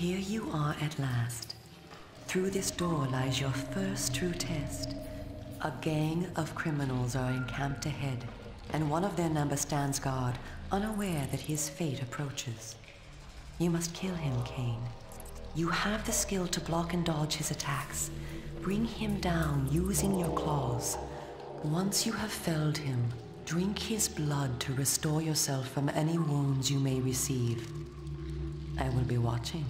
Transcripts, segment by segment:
Here you are at last. Through this door lies your first true test. A gang of criminals are encamped ahead, and one of their number stands guard, unaware that his fate approaches. You must kill him, Kain. You have the skill to block and dodge his attacks. Bring him down using your claws. Once you have felled him, drink his blood to restore yourself from any wounds you may receive. I will be watching.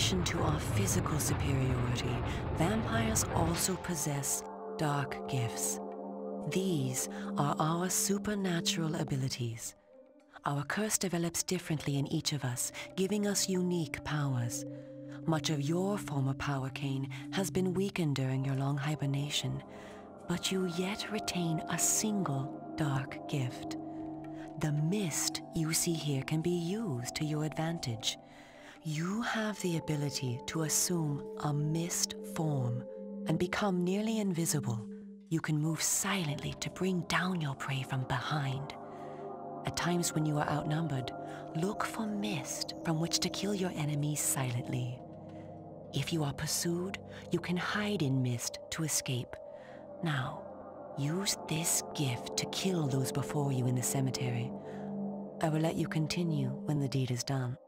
Addition to our physical superiority, vampires also possess dark gifts. These are our supernatural abilities. Our curse develops differently in each of us, giving us unique powers. Much of your former power, Kain, has been weakened during your long hibernation, but you yet retain a single dark gift. The mist you see here can be used to your advantage. You have the ability to assume a mist form and become nearly invisible. You can move silently to bring down your prey from behind. At times when you are outnumbered, look for mist from which to kill your enemies silently. If you are pursued, you can hide in mist to escape. Now, use this gift to kill those before you in the cemetery. I will let you continue when the deed is done.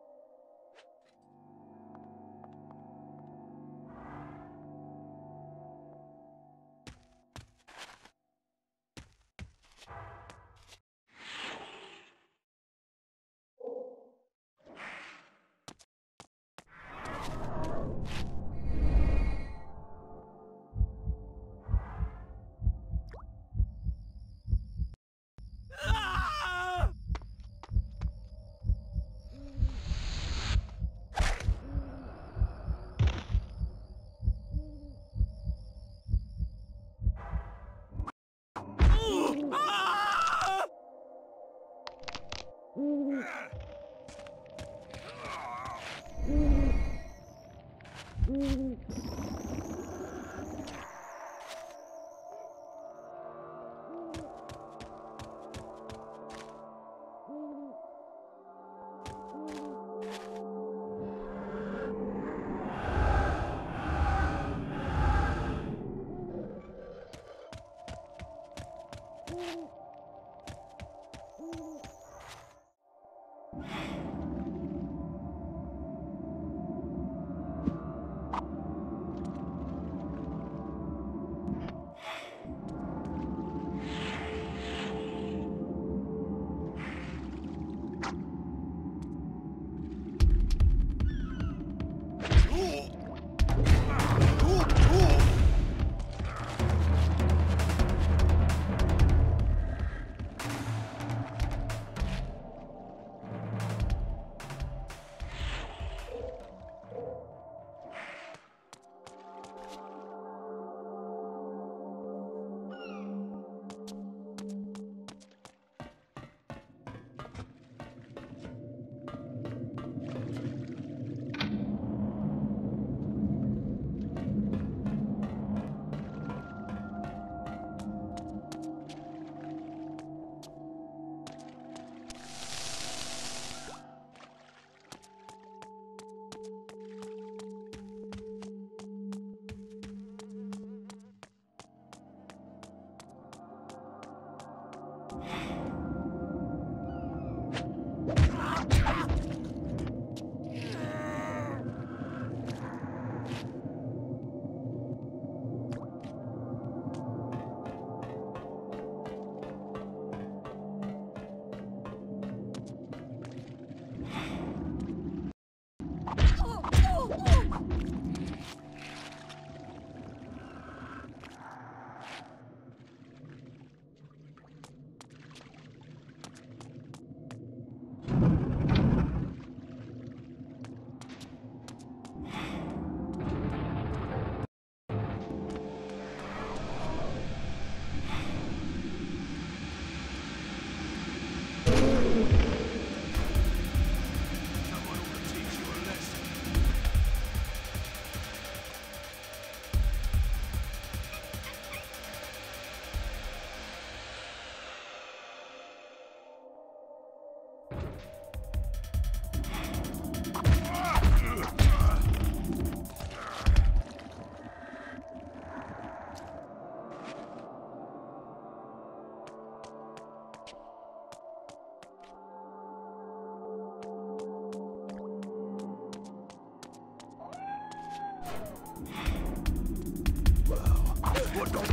What do we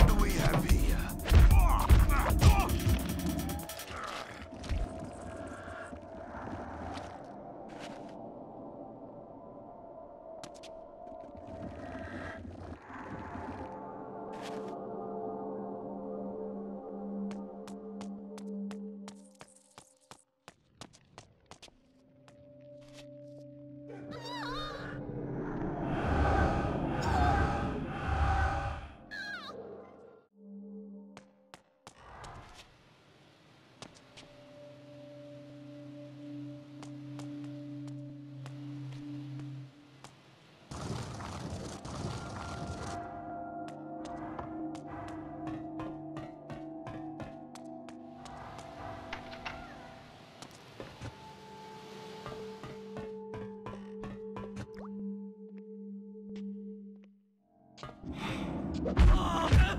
have Oh.